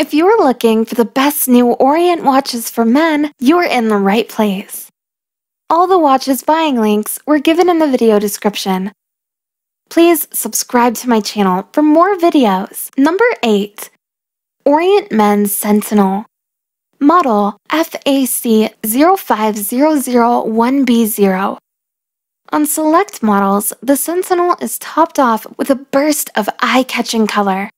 If you're looking for the best new Orient watches for men, you're in the right place. All the watches buying links were given in the video description. Please subscribe to my channel for more videos. Number 8. Orient Men's Sentinel Model FAC 05001B0 On select models, the Sentinel is topped off with a burst of eye-catching color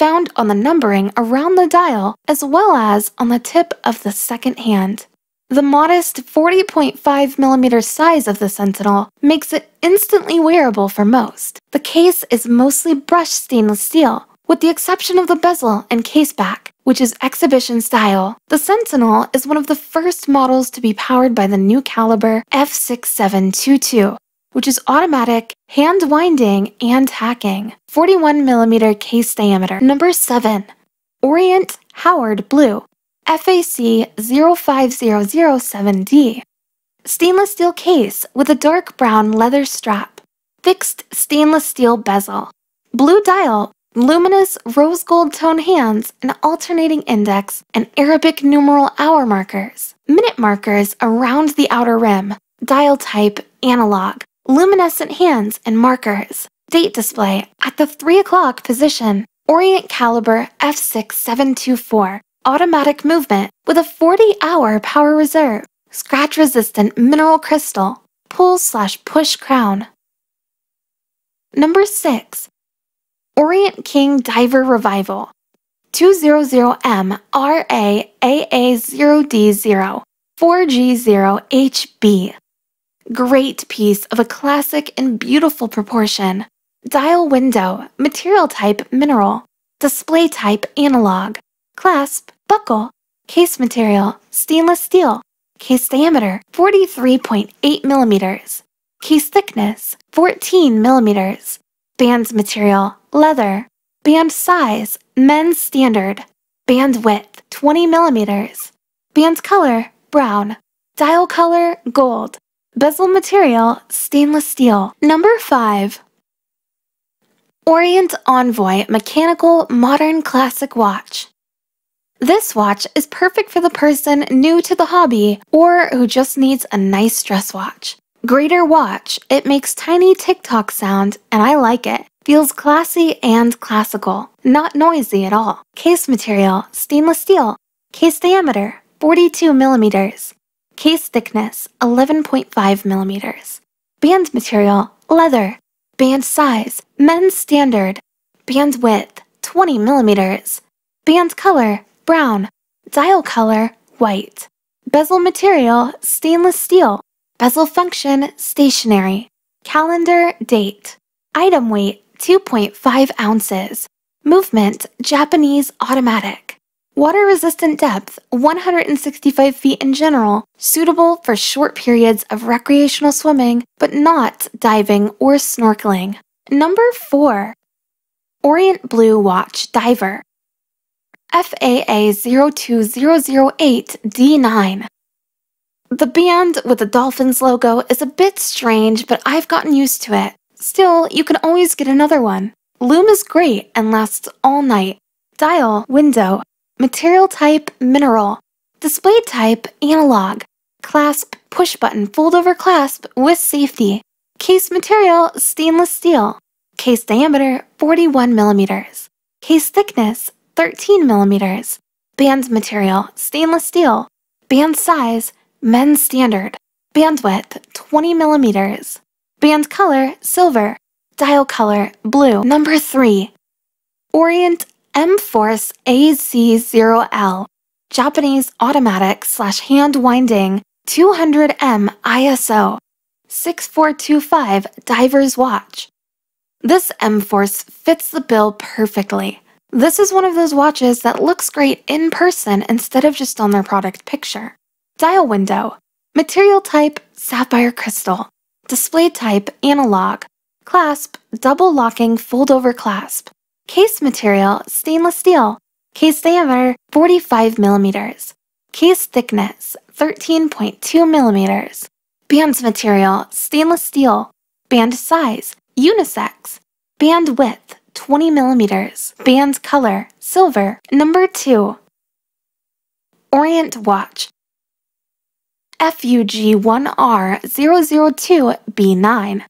found on the numbering around the dial as well as on the tip of the second hand. The modest 40.5mm size of the Sentinel makes it instantly wearable for most. The case is mostly brushed stainless steel, with the exception of the bezel and case back, which is exhibition style. The Sentinel is one of the first models to be powered by the new caliber F6722, which is automatic, hand winding, and hacking. 41mm case diameter. Number 7. Orient Howard Blue FAC 05007D. Stainless steel case with a dark brown leather strap. Fixed stainless steel bezel. Blue dial, luminous rose gold tone hands, and alternating index and Arabic numeral hour markers. Minute markers around the outer rim. Dial type analog luminescent hands and markers, date display at the 3 o'clock position, Orient Caliber F6724, automatic movement with a 40-hour power reserve, scratch-resistant mineral crystal, pull slash push crown. Number 6. Orient King Diver Revival. 200M RAAA0D0 4G0HB Great piece of a classic and beautiful proportion. Dial window, material type mineral, display type analog, clasp, buckle, case material, stainless steel, case diameter 43.8 millimeters, case thickness 14 millimeters, band material, leather, band size, men's standard, band width 20 millimeters, band color, brown, dial color, gold, Bezel material, stainless steel. Number 5. Orient Envoy Mechanical Modern Classic Watch. This watch is perfect for the person new to the hobby or who just needs a nice dress watch. Greater watch, it makes tiny tick-tock sound and I like it. Feels classy and classical, not noisy at all. Case material, stainless steel. Case diameter, 42 millimeters. Case thickness 11.5 millimeters. Band material leather. Band size men's standard. Band width 20 millimeters. Band color brown. Dial color white. Bezel material stainless steel. Bezel function stationary. Calendar date. Item weight 2.5 ounces. Movement Japanese automatic. Water resistant depth 165 feet in general, suitable for short periods of recreational swimming, but not diving or snorkeling. Number 4. Orient Blue Watch Diver FAA 02008D9 The band with the Dolphins logo is a bit strange, but I've gotten used to it. Still, you can always get another one. Lume is great and lasts all night. Dial, window, Material type mineral. Display type analog. Clasp push button fold over clasp with safety. Case material stainless steel. Case diameter 41 millimeters. Case thickness 13 millimeters. Band material stainless steel. Band size men's standard. Band width 20 millimeters. Band color silver. Dial color blue. Number 3. Orient M-Force AZ0L, Japanese automatic slash hand winding 200M ISO 6425 diver's watch. This M-Force fits the bill perfectly. This is one of those watches that looks great in person instead of just on their product picture. Dial window, material type sapphire crystal, display type analog, clasp double locking fold over clasp, Case material, stainless steel. Case diameter, 45 millimeters. Case thickness, 13.2 millimeters. Band material, stainless steel. Band size, unisex. Band width, 20 millimeters. Band color, silver. Number 2. Orient watch. FUG1R002B9.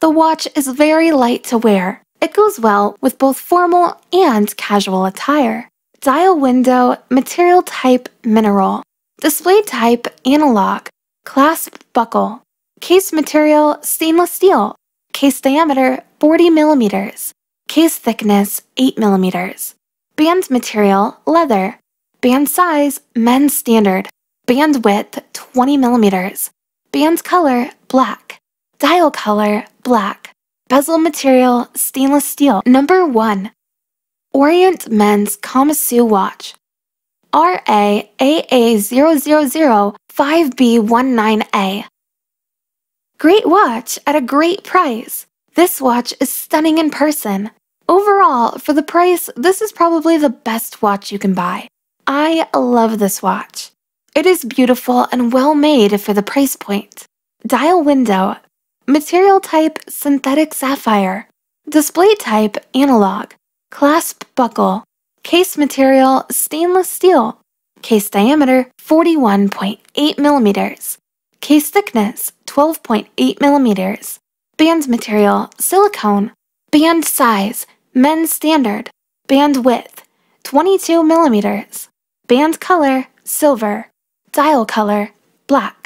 The watch is very light to wear. It goes well with both formal and casual attire. Dial window, material type mineral. Display type analog. Clasp buckle. Case material stainless steel. Case diameter 40 millimeters. Case thickness 8 millimeters. Band material leather. Band size men's standard. Band width 20 millimeters. Band color black. Dial color black. Bezel material stainless steel. Number 1. Orient Men's Kamasu Watch. RAAA0005B19A. Great watch at a great price. This watch is stunning in person. Overall, for the price, this is probably the best watch you can buy. I love this watch. It is beautiful and well made for the price point. Dial window, material type synthetic sapphire, display type analog, clasp buckle, case material stainless steel, case diameter 41.8 millimeters, case thickness 12.8 millimeters, band material silicone, band size men's standard, band width 22 millimeters, band color silver, dial color black.